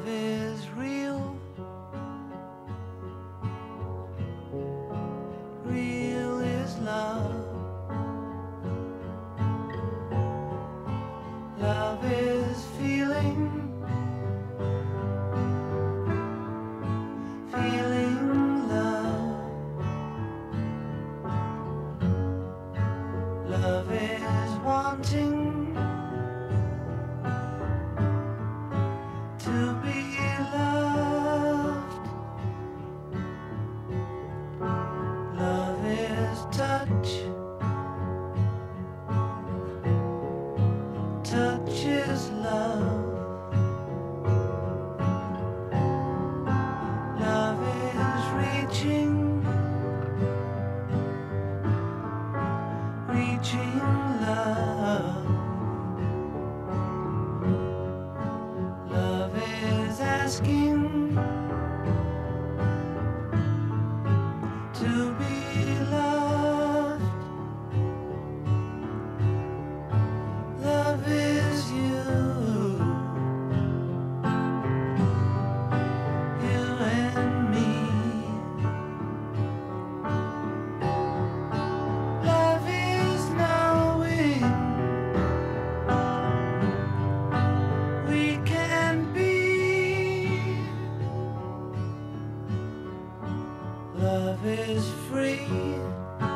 love is. Touch is love. Love is reaching, reaching love. Love is asking. is free.